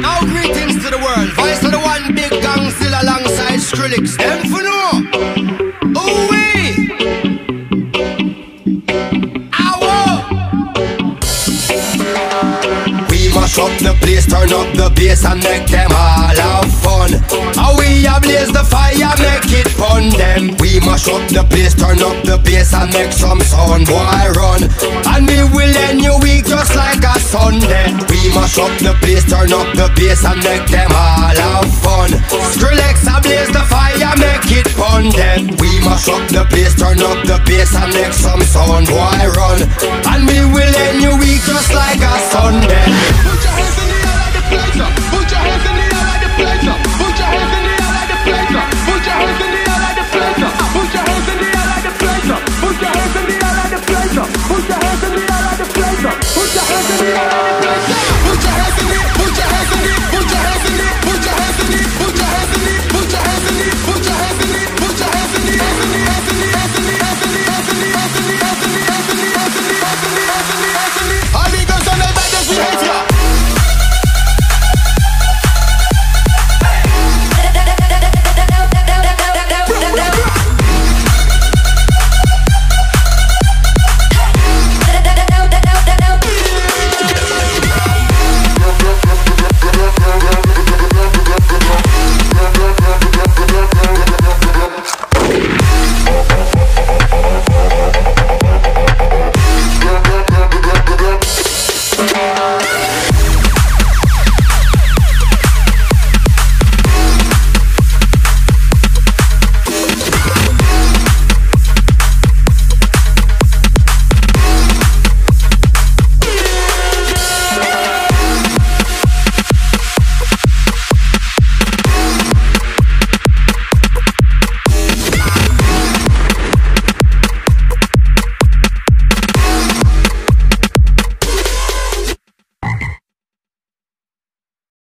Now greetings to the world. Voice of the one big gang still alongside Skrillex. Them for no. Ooh wee. We mash up the place, turn up the bass and make them all have fun. How we ablaze the fire, make it fun them. We mash up the place, turn up the bass and make some sound, boy run. And we will end your week just like a mash up the place, turn up the bass and make them all have fun. Skrillex ablaze the fire, make it fun then. We mash up the place, turn up the bass and make some sound, boy run. And we will end your week just like a Sunday.